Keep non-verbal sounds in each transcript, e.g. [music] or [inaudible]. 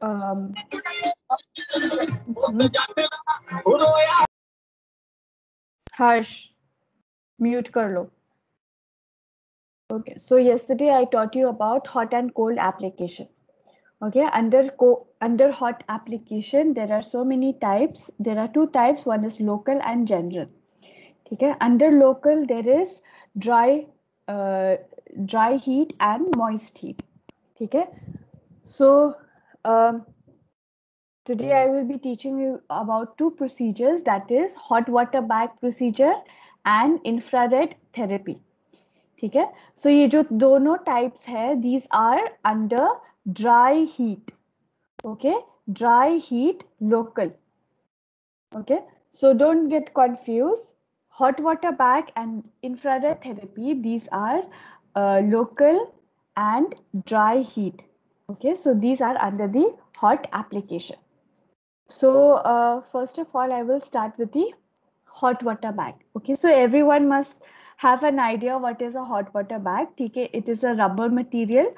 um, Harsh, mute kar lo. Okay, so yesterday I taught you about hot and cold application. Okay, under co under hot application, there are so many types. There are two types. One is local and general. Okay, under local there is dry, uh, dry heat and moist heat. Okay, so um, today I hmm. will be teaching you about two procedures that is hot water bag procedure and infrared therapy. ठीक है? सो ये जो दोनों types है these are under dry heat Okay, dry heat local okay so don't get confused. Hot water bag and infrared therapy these are uh, local and dry heat. okay so these are under the hot application so uh, first of all i will start with the hot water bag okay so everyone must have an idea what is a hot water bag ठीक है it is a rubber material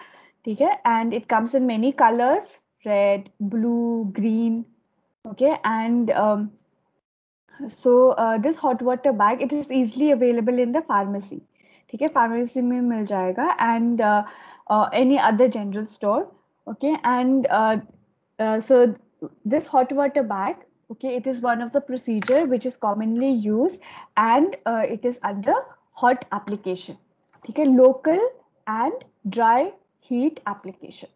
ठीक है and it comes in many colors red blue green okay and um, so uh, this hot water bag it is easily available in the pharmacy ठीक है pharmacy में मिल जाएगा and uh, uh, any other general store Okay, and uh, uh, so this hot water bag, okay, it is one of the procedure which is commonly used and uh, it is under hot application. Okay, local and dry heat application.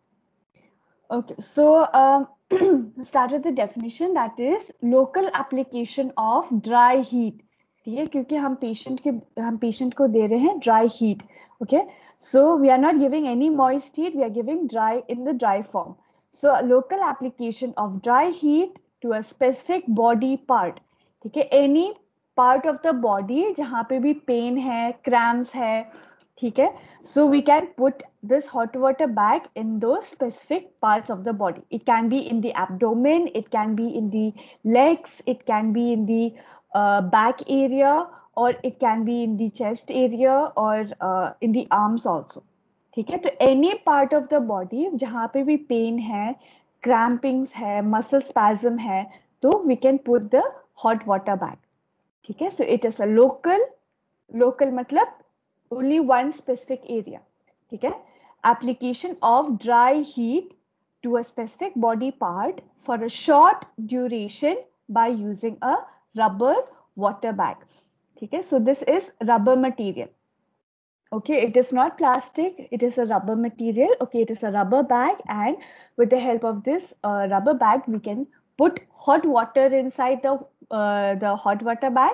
Okay, so um, [clears throat] start with the definition that is local application of dry heat ठीक है क्योंकि हम patient के, हम patient को दे रहे हैं dry heat okay so we are not giving any moist heat we are giving dry in the dry form so local application of dry heat to a specific body part ठीक है any part of the body जहाँ पे भी pain है cramps है, ठीक है? So we can put this hot water bag in दो specific parts of the body it can be in the abdomen it can be in the legs it can be in the back area or it can be in the chest area or uh, in the arms also ठीक है तो any part of the body जहाँ पे भी pain है क्रैम्पिंग्स है muscle spasm है तो we can put the hot water bag ठीक है so it is a local local मतलब ओनली वन स्पेसिफिक एरिया ठीक है application of dry heat to a specific body part for a short duration by using a rubber water bag. Okay so this is rubber material. Okay it is not plastic it is a rubber material. Okay it is a rubber bag and with the help of this uh, rubber bag we can put hot water inside the uh, the hot water bag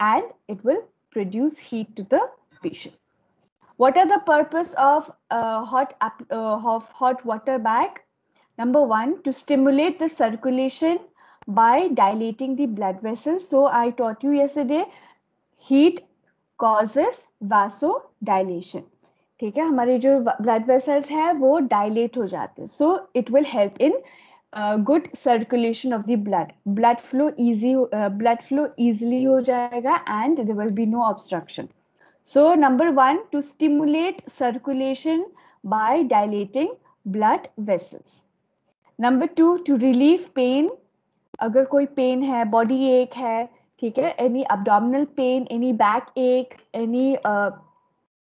and it will produce heat to the patient. What are the purpose of uh, hot uh, of hot water bag? Number one to stimulate the circulation by dilating the blood vessels so i taught you yesterday heat causes vasodilation ठीक है हमारे जो blood vessels है वो dilate हो जाते हैं so it will help in good circulation of the blood blood flow easy blood flow easily हो जाएगा and there will be no obstruction so number one two stimulate circulation bye dilating blood vessels number two to relieve pain अगर कोई pen है body एक है ठीक है any abdominal pen any back ache any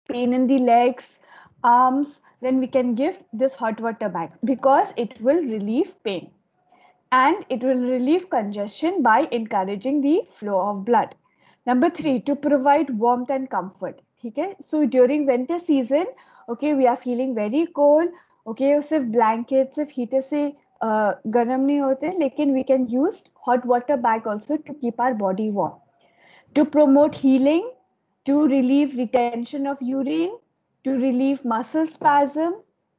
pain in the legs arms then we can give this hot water bag because it will relieve pain and it will relieve congestion by encouraging the flow of blood number 3 to provide warmth and comfort ठीक है so during winter season okay we are feeling very cold okay सिर्फ blanket सिर्फ heater से uh, गर्म नहीं होते लेकिन we can use hot water bag also to keep our body warm to promote healing to relieve retention of urine to relieve muscle spasm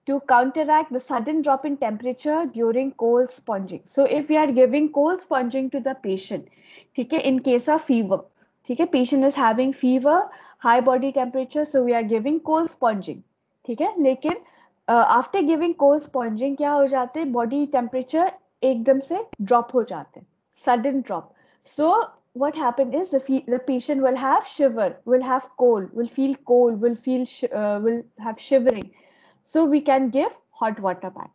to counteract the sudden drop in temperature during cold sponging so if we are giving cold sponging to the patient ठीक है in case of fever ठीक है patient is having fever high body temperature so we are giving cold sponging ठीक है लेकिन uh, after giving cold sponging, क्या हो जाते body temperature टेम्परेचर एकदम से ड्रॉप हो जाते हैं sudden drop what happened is the, the patient will have shiver will have cold will feel cold will feel uh, will have shivering. So we can give hot water bag.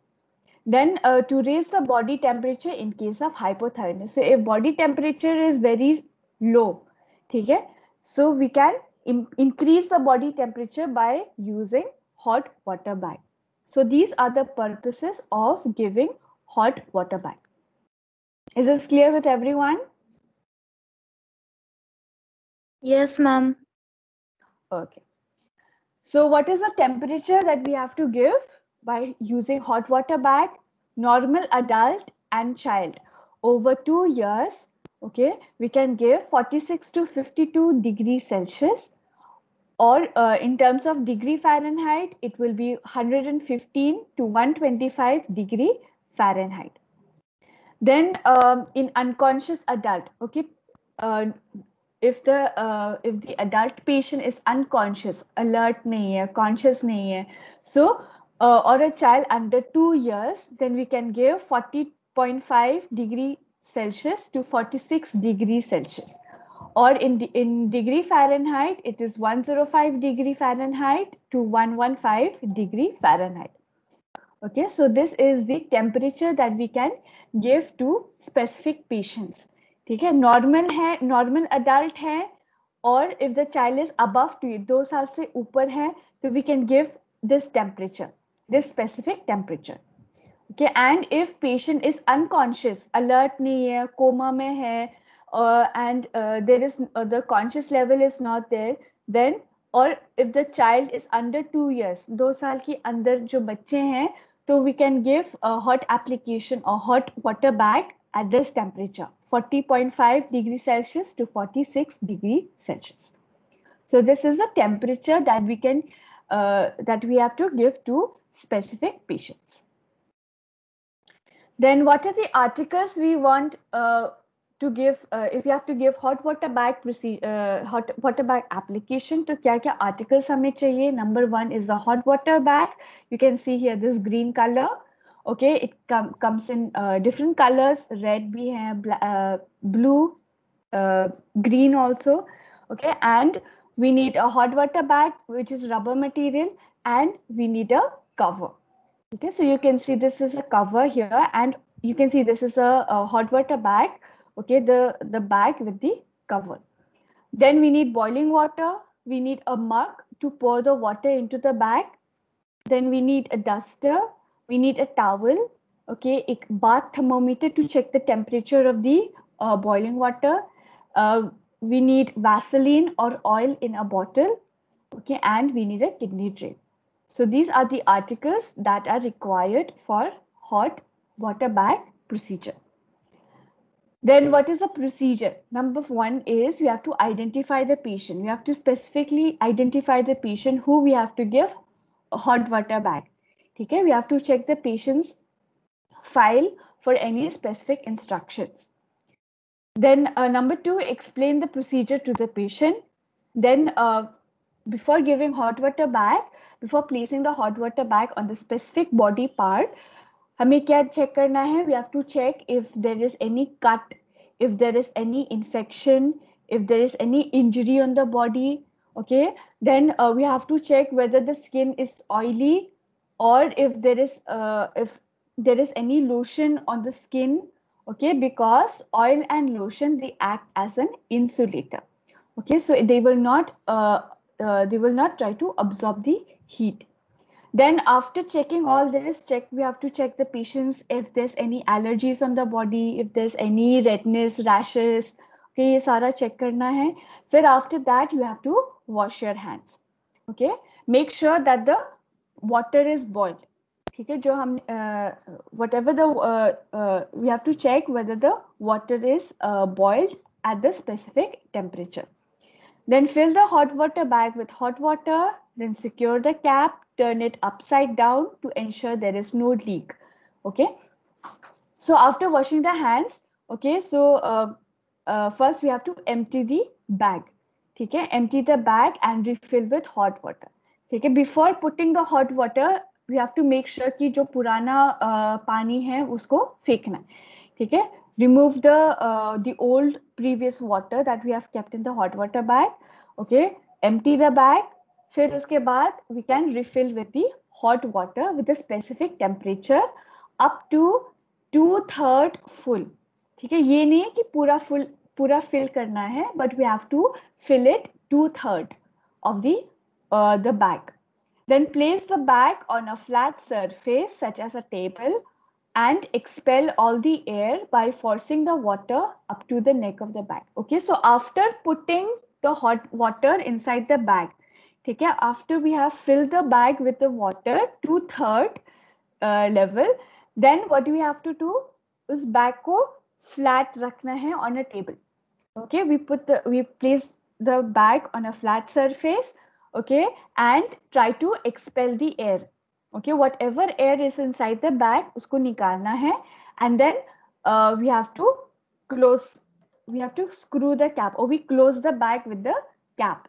Then uh, to raise the body temperature in case of hypothermia so if body temperature is very low okay so we can increase the body temperature by using hot water bag so these are the purposes of giving hot water bag is this clear with everyone? Yes ma'am. Okay. So what is the temperature that we have to give by using hot water bag, normal adult and child. Over two years, okay, we can give 46 to 52 degrees Celsius or uh, in terms of degree Fahrenheit, it will be 115 to 125 degree Fahrenheit. Then um, in unconscious adult, okay, uh, if the uh, if the adult patient is unconscious, alert nahi hai, conscious nahi hai, so uh, or a child under two years, then we can give 40.5 degree Celsius to 46 degrees Celsius Or in, in degree Fahrenheit, it is 105 degree Fahrenheit to 115 degree Fahrenheit. Okay, so this is the temperature that we can give to specific patients. ठीक है normal है normal adult है और if the child is above to दो साल से ऊपर है तो we can give this temperature this specific temperature. Okay, and if patient is unconscious, alert nahi hai, coma mein hai, uh, and uh, there is uh, the conscious level is not there, then or if the child is under two years, दो साल के अंदर जो बच्चे हैं, तो we can give a hot application or hot water bag at this temperature, 40.5 degree Celsius to 46 degree Celsius. So this is the temperature that we can uh, that we have to give to specific patients. Then what are the articles we want uh, to give uh, if you have to give hot water bag uh, hot water bag application to kya kya articles hame chahiye number 1 is the hot water bag. You can see here this green color. Okay it com comes in uh, different colors. Red bhi hai uh, blue uh, green also. Okay and we need a hot water bag which is rubber material and we need a cover. Okay, so you can see this is a cover here and you can see this is a, a hot water bag. Okay, the, the bag with the cover. Then we need boiling water. We need a mug to pour the water into the bag. Then we need a duster. We need a towel. Okay, a bath thermometer to check the temperature of the uh, boiling water. Uh, we need Vaseline or oil in a bottle. Okay, and we need a kidney drain. So these are the articles that are required for hot water bag procedure. Then what is the procedure? Number one is we have to identify the patient. We have to specifically identify the patient who we have to give a hot water bag. Okay, we have to check the patient's file for any specific instructions. Then uh, number two, explain the procedure to the patient. Then uh, before giving hot water bag, before placing the hot water bag on the specific body part हमें क्या check करना है we have to check if there is any cut if there is any infection if there is any injury on the body okay then uh, we have to check whether the skin is oily or if there is uh, if there is any lotion on the skin okay because oil and lotion they act as an insulator okay so they will not uh, uh, they will not try to absorb the heat. Then after checking all this, check we have to check the patients if there's any allergies on the body, if there's any redness, rashes. Okay, ये सारा check करना है. फिर after that you have to wash your hands. Okay, make sure that the water is boiled. ठीक है जो हम uh, whatever the uh, uh, we have to check whether the water is uh, boiled at the specific temperature. Then fill the hot water bag with hot water then secure the cap, turn it upside down to ensure there is no leak. Okay. So after washing the hands, okay, so uh, uh, first we have to empty the bag. Okay, empty the bag and refill with hot water. Okay, before putting the hot water, we have to make sure कि जो पुराना uh, पानी है उसको फेंकना ठीक है the uh, the old previous water that we have kept in the hot water bag okay empty the bag फिर उसके बाद we can refill with the hot water with specific temperature up to two third full ठीक है, ये नहीं है कि पूरा फुल पूरा फिल करना है but we have to fill it to third of the the bag then place the bag on a flat surface such as a table and expel all the air by forcing the water up to the neck of the bag okay so after putting the hot water inside the bag ठीक है after we have fill the bag with the two third level then what we have to do उस bag को flat रखना है on a table okay we put we place the bag on a flat surface okay and try to expel the air okay whatever air is inside the bag उसको निकालना है and then we have to close we have to screw the cap और we close the bag with the cap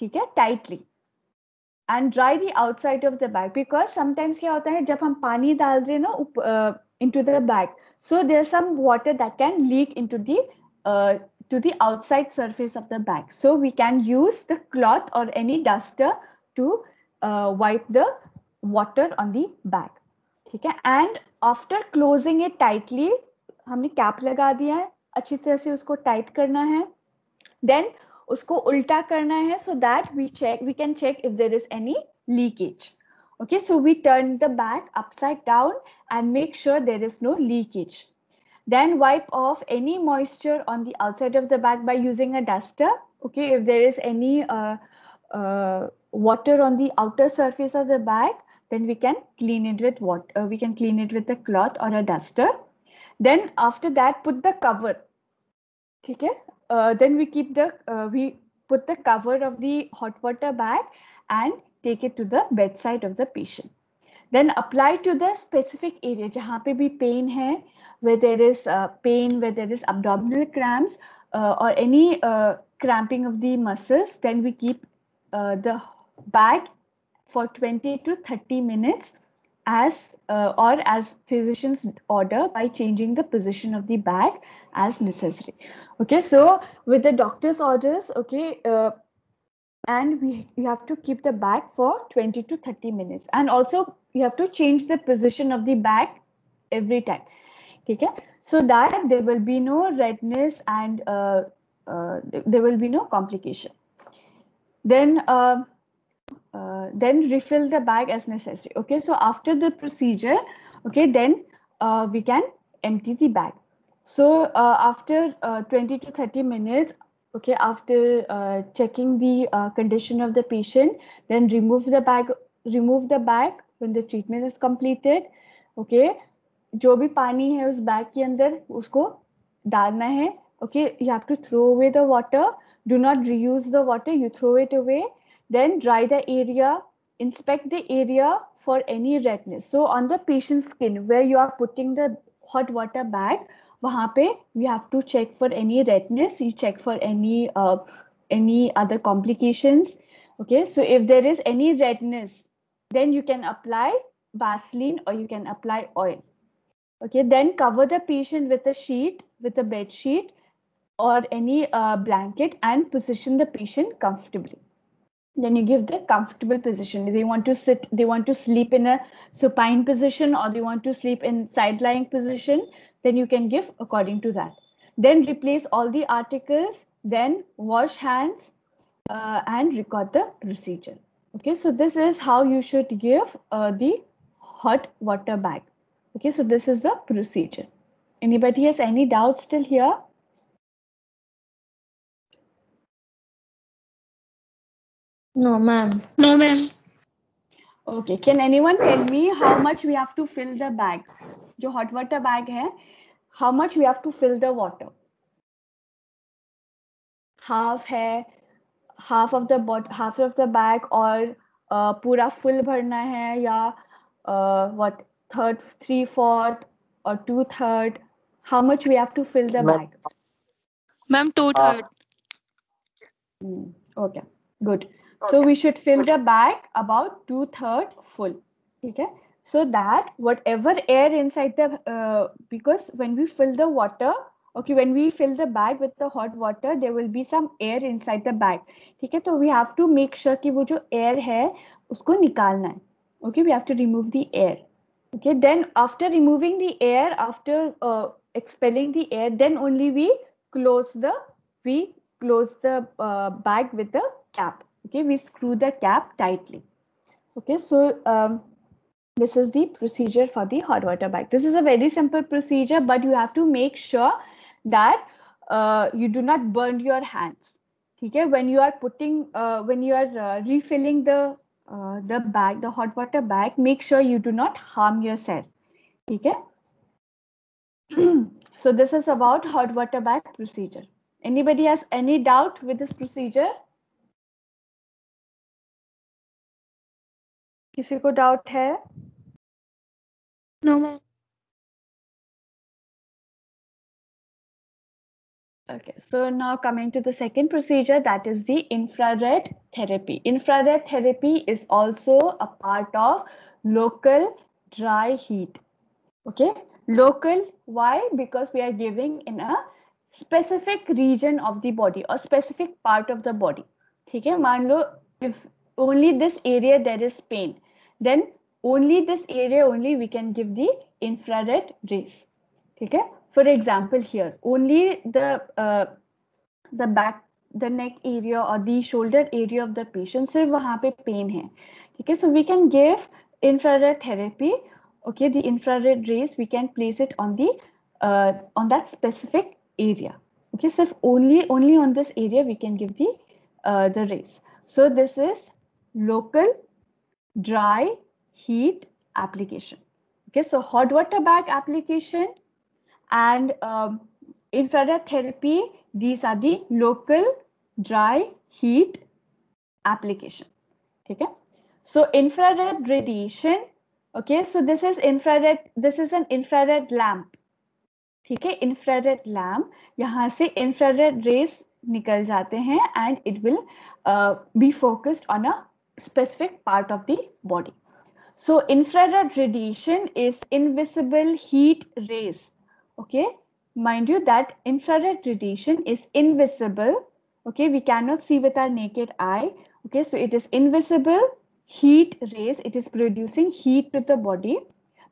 ठीक है tightly and dry the outside of the bag because sometimes क्या होता है, जब हम पानी डाल रहे हैं ना into the bag so there some water that can leak into the to the outside surface of the bag so we can use the cloth और any duster to wipe the water on the bag ठीक है? And after closing it tightly हमने cap लगा दिया है, अच्छी तरह से उसको टाइट करना है. देन उसको उल्टा करना है so that we check we can check if there is any leakage okay so we turn the bag upside down and make sure there is no leakage then wipe off any moisture on the outside of the bag by using a duster okay if there is any water on the outer surface of the bag then we can clean it with water we can clean it with a cloth और a duster then after that put the cover ठीक है? Uh, then we keep the uh, we put the cover of the hot water bag and take it to the bedside of the patient. Then apply to the specific area jahan pe bhi pain hai where there is uh, pain where there is abdominal cramps uh, or any uh, cramping of the muscles then we keep uh, the bag for 20 to 30 minutes as uh, or as physicians order by changing the position of the bag as necessary. Okay so with the doctor's orders okay uh, and we you have to keep the bag for 20 to 30 minutes. And also you have to change the position of the bag every time. Okay so that there will be no redness and uh, uh, there will be no complication. Then uh, uh, then refill the bag as necessary okay so after the procedure okay then uh, we can empty the bag so uh, after uh, 20 to 30 minutes okay after uh, checking the uh, condition of the patient then remove the bag remove the bag when the treatment is completed okay जो भी पानी है उस bag के अंदर उसको डालना है okay you have to throw away the water do not reuse the water you throw it away then dry the area inspect the area for any redness. So on the patient's skin where you are putting the hot water bag wahan pe you have to check for any redness. You check for any uh, any other complications. Okay? So if there is any redness then you can apply vaseline or you can apply oil. Okay? Then cover the patient with a sheet with a bed sheet or any uh, blanket and position the patient comfortably then you give the comfortable position. They want to sit they want to sleep in a supine position or they want to sleep in side lying position then you can give according to that. Then replace all the articles then wash hands uh, and record the procedure. Okay so this is how you should give uh, the hot water bag. Okay so this is the procedure. Anybody has any doubts still here No, ma'am. No, ma'am. Okay, can anyone tell me how much we have to fill the bag? जो hot water bag है, how much we have to fill the water? Half है, half of the bot, half of the bag और uh, पूरा full भरना है या uh, what third, three fourth or two third? How much we have to fill the bag? Ma'am, two Uh, third. Hmm, okay, good. So we should fill the bag about two third full. Okay. So that whatever air inside the uh, because when we fill the water, okay, when we fill the bag with the hot water, there will be some air inside the bag. ठीक है तो we have to make sure कि वो जो air है उसको निकालना है. Okay, we have to remove the air. Okay, then after removing the air, after uh, expelling the air, then only we close the we close the uh, bag with the cap. Okay, we screw the cap tightly. Okay, so um, this is the procedure for the hot water bag. This is a very simple procedure, but you have to make sure that uh, you do not burn your hands. Okay, when you are putting, uh, when you are uh, refilling the uh, the bag, the hot water bag, make sure you do not harm yourself. Okay. [clears throat] so this is about hot water bag procedure. Anybody has any doubt with this procedure? किसी को doubt है? No ma'am okay so now coming to the second procedure that is the infrared therapy infrared therapy is also a part of local dry heat okay local why because we are giving in a specific region of the body और specific part of the body ठीक है? मान लो if only this area there is pain, then only this area only we can give the infrared rays. ठीक है for example here only the uh, the back the neck area or the shoulder area of the patient सिर्फ वहाँ पे pain है ठीक है so we can give infrared therapy okay the infrared rays we can place it on the uh, on that specific area okay so only only on this area we can give the uh, the rays so this is local dry heat application okay so hot water bag application and um, infrared therapy these are the local dry heat application okay so infrared radiation okay so this is infrared this is an infrared lamp ठीक है infrared lamp यहाँ से infrared rays निकल जाते हैं and it will be focused on a specific part of the body. So infrared radiation is invisible heat rays. Okay, mind you that infrared radiation is invisible. Okay, we cannot see with our naked eye. Okay, so it is invisible heat rays. It is producing heat to the body.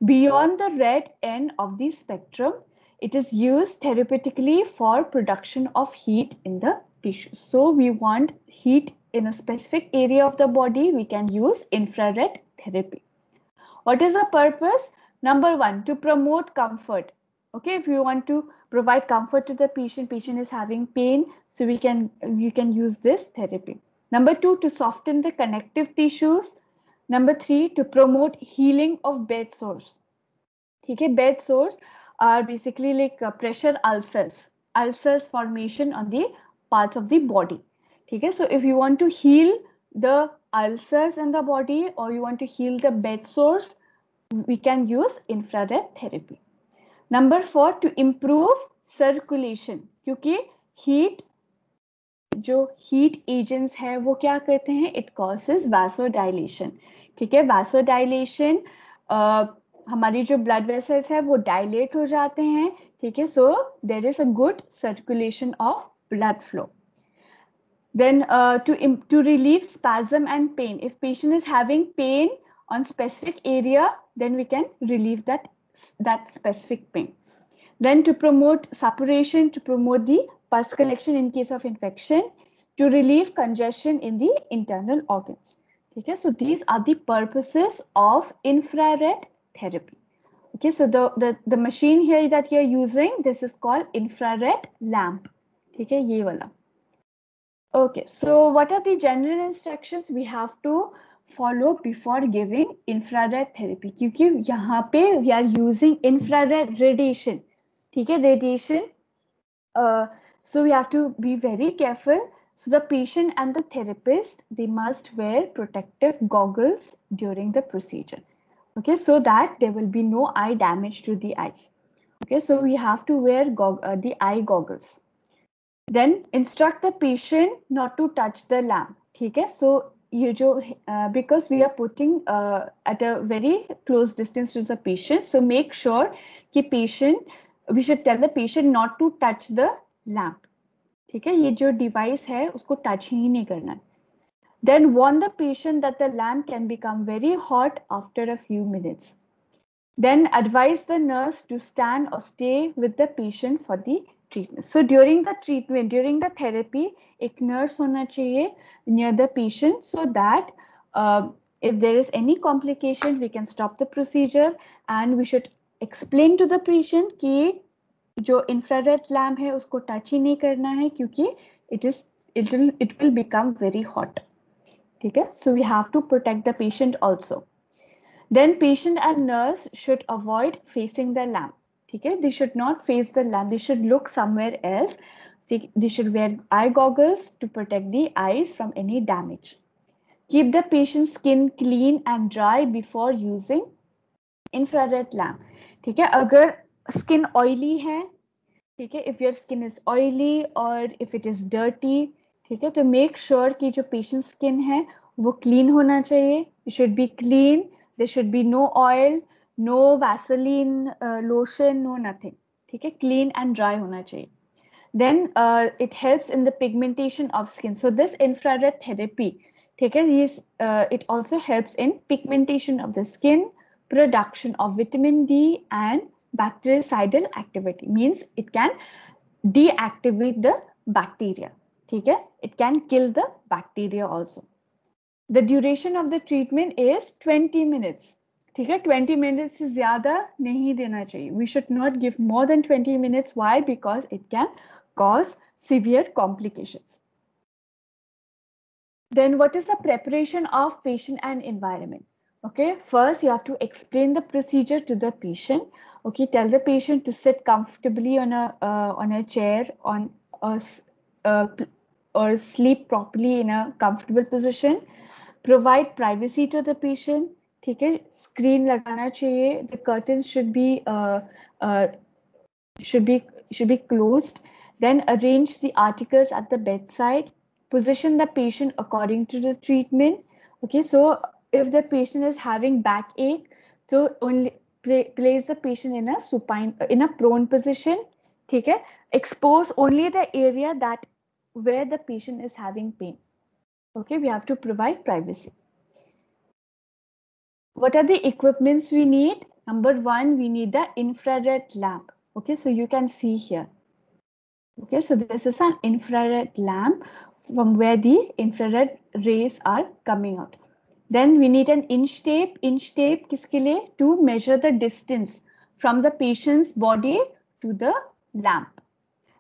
Beyond the red end of the spectrum, it is used therapeutically for production of heat in the tissue. So we want heat in a specific area of the body, we can use infrared therapy. What is the purpose? Number one, to promote comfort. Okay, if you want to provide comfort to the patient, patient is having pain, so we can you can use this therapy. Number two, to soften the connective tissues. Number three, to promote healing of bed sores. Okay, bed sores are basically like uh, pressure ulcers, ulcers formation on the parts of the body. ठीक है? So if you want to heal the ulcers in the body और you want to heal the bed sores we can use infrared therapy number four to improve circulation क्योंकि heat जो heat agents है, वो क्या करते हैं? It causes vasodilation ठीक है? वैसोडाइलेशन हमारी जो ब्लड वेसल्स है, वो डायलेट हो जाते हैं। ठीक है? So there is a good circulation of blood flow then uh, to to relieve spasm and pain. If patient is having pain on specific area then we can relieve that that specific pain. Then to promote suppuration to promote the pus collection in case of infection to relieve congestion in the internal organs. Okay so these are the purposes of infrared therapy. Okay so the the, the machine here that you're using this is called infrared lamp. Okay ye wala Okay, so what are the general instructions we have to follow before giving infrared therapy? क्योंकि यहाँ पे we are using infrared radiation, ठीक है radiation. Uh, so we have to be very careful. So the patient and the therapist they must wear protective goggles during the procedure. Okay, so that there will be no eye damage to the eyes. Okay, so we have to wear uh, the eye goggles. Then instruct the patient not to touch the lamp. ठीक है so ये जो uh, because we are putting uh, at a very close distance to the patient so make sure कि patient we should tell the patient not to touch the lamp ठीक है ये जो device है उसको touch ही नहीं करना then warn the patient that the lamp can become very hot after a few minutes then advise the nurse to stand or stay with the patient for the treatment so during the treatment during the therapy एक nurse होना चाहिए near the patient so that uh, if there is any complication we can stop the procedure and we should explain to the patient कि जो infrared lamp है उसको touch ही नहीं करना है क्योंकि it is it will it will become very hot ठीक है so we have to protect the patient also then patient and nurse should avoid facing the lamp ठीक है? They should not face the land they should look somewhere else ठीक they should wear eye goggles to protect the eyes from any damage keep the patient skin clean and dry before using infrared lamp ठीक है? अगर skin oily है, ठीक है? If your skin is oily और if it is dirty ठीक है? तो मेक श्योर की जो पेशेंट स्किन है, वो क्लीन होना चाहिए. It should be clean there should be no oil no vaseline uh, lotion no nothing ठीक है clean and dry होना चाहिए then uh, it helps in the pigmentation of skin so this infrared therapy ठीक है this, uh, it also helps in pigmentation of the skin production of vitamin D and bactericidal activity means it can deactivate the bacteria ठीक है it can kill the bacteria also the duration of the treatment is 20 minutes ठीक है 20 minutes से ज्यादा नहीं देना चाहिए we should not give more than 20 minutes why because it can cause severe complications then what is the preparation of patient and environment okay first you have to explain the procedure to the patient okay tell the patient to sit comfortably on a uh, on a chair on a uh, or sleep properly in a comfortable position provide privacy to the patient ठीक है screen लगाना चाहिए the curtains should be uh, uh, should be should be closed then arrange the articles at the bedside position the patient according to the treatment okay so if the patient is having backache so only place the patient in a supine in a prone position ठीक है expose only the area that where the patient is having pain okay we have to provide privacy what are the equipments we need? Number one we need the infrared lamp. Okay so you can see here. Okay so this is an infrared lamp from where the infrared rays are coming out. Then we need an inch tape. Inch tape kiske liye? To measure the distance from the patient's body to the lamp.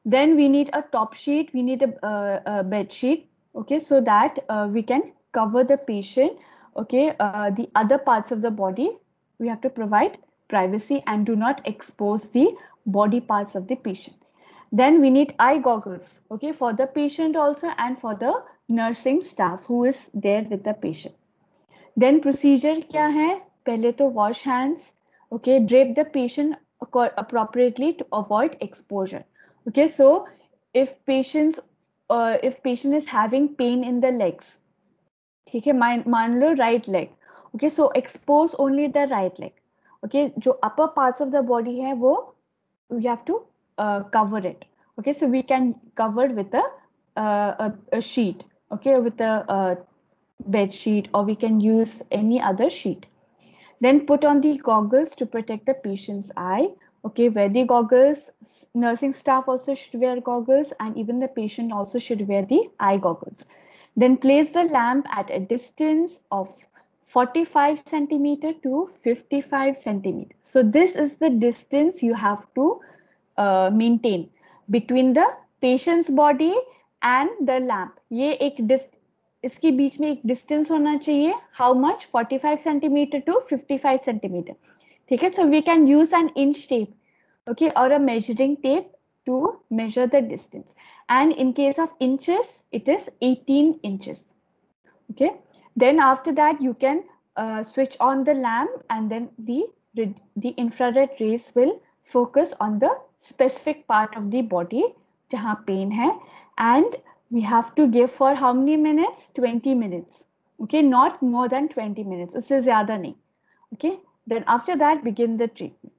Then we need a top sheet. We need a, uh, a bed sheet. Okay so that uh, we can cover the patient okay uh, the other parts of the body we have to provide privacy and do not expose the body parts of the patient. Then we need eye goggles okay for the patient also and for the nursing staff who is there with the patient. Then procedure kya hai? Pehle to wash hands okay drape the patient appropriately to avoid exposure. Okay so if patients uh, if patient is having pain in the legs ठीक है मान लो right leg okay so expose only the right leg okay जो upper parts of the body है वो we have to cover it okay so we can cover with a, uh, a, a sheet okay with a, a bed sheet or we can use any other sheet then put on the goggles to protect the patient's eye okay wear the goggles nursing staff also should wear goggles and even the patient also should wear the eye goggles then place the lamp at a distance of 45 centimeter to 55 centimeter. So this is the distance you have to uh, maintain between the patient's body and the lamp. ये एक डिस्ट इसके बीच में एक distance होना चाहिए how much 45 centimetre to 55 centimetre ठीक है so we can use an inch tape okay और a measuring tape to measure the distance. And in case of inches it is 18 inches. Okay? Then after that you can uh, switch on the lamp and then the the infrared rays will focus on the specific part of the body jahan pain hai. And we have to give for how many minutes? 20 minutes. Okay? Not more than 20 minutes. Usse zyada nahi. Okay? Then after that begin the treatment.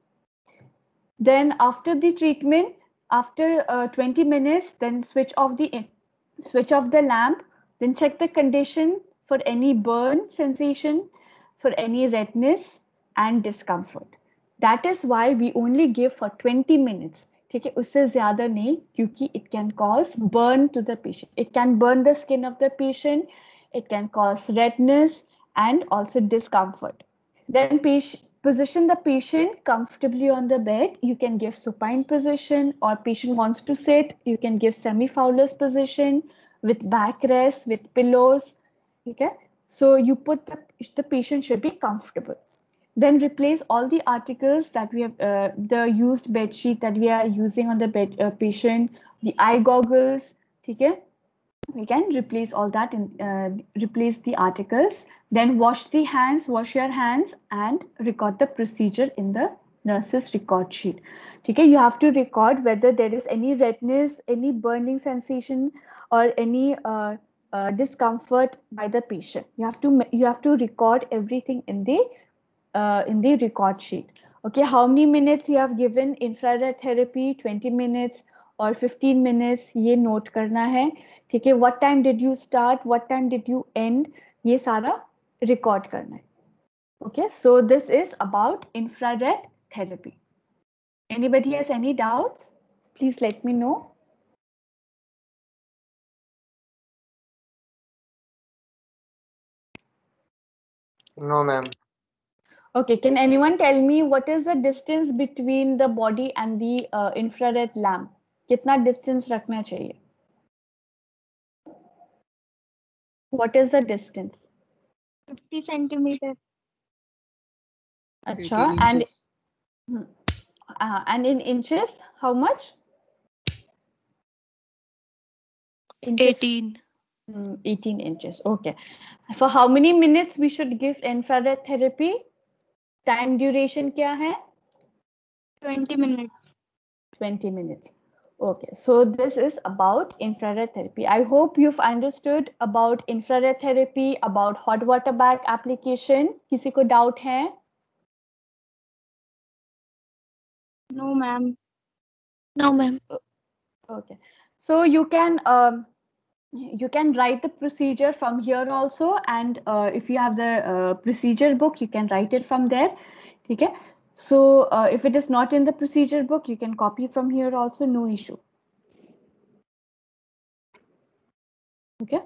Then after the treatment after uh, 20 minutes then switch off the switch off the lamp then check the condition for any burn sensation for any redness and discomfort that is why we only give for twenty minutes ठीक है उससे ज्यादा नहीं क्योंकि it can cause burn to the patient it can burn the skin of the patient it can cause redness and also discomfort then patient position the patient comfortably on the bed. You can give supine position or patient wants to sit. You can give semi fowler's position with backrest with pillows. Okay? So you put the, the patient should be comfortable. Then replace all the articles that we have uh, the used bed sheet that we are using on the bed uh, patient the eye goggles. Okay we can replace all that in uh, replace the articles then wash the hands wash your hands and record the procedure in the nurse's record sheet. Okay you have to record whether there is any redness any burning sensation or any uh, uh, discomfort by the patient. You have to you have to record everything in the uh, in the record sheet. Okay how many minutes you have given infrared therapy? 20 minutes और 15 minutes ये note करना है ठीक है what time did you start what time did you and ये सारा record करना है okay so this is about infrared therapy anybody has any doubts please let me know No, ma'am. okay can anyone tell me what is the distance between the body and the uh, infrared lamp कितना distance रखना चाहिए? What is the distance fifty centimeter अच्छा and and in inches how much eighteen eighteen inches okay for how many minutes we should give infrared therapy time duration क्या है? Twenty minutes twenty minutes okay so this is about infrared therapy i hope you've understood about infrared therapy about hot water bag application किसी को doubt है No, ma'am. No, ma'am. okay so you can um, you can write the procedure from here also and uh, if you have the uh, procedure book you can write it from there okay so uh, if it is not in the procedure book you can copy from here also no issue. Okay?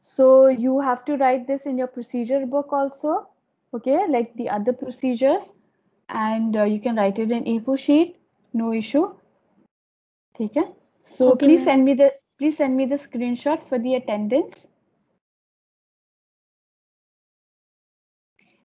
So you have to write this in your procedure book also okay? Like the other procedures and uh, you can write it in a4 sheet no issue. Okay? So Okay, please send me the please send me the screenshot for the attendance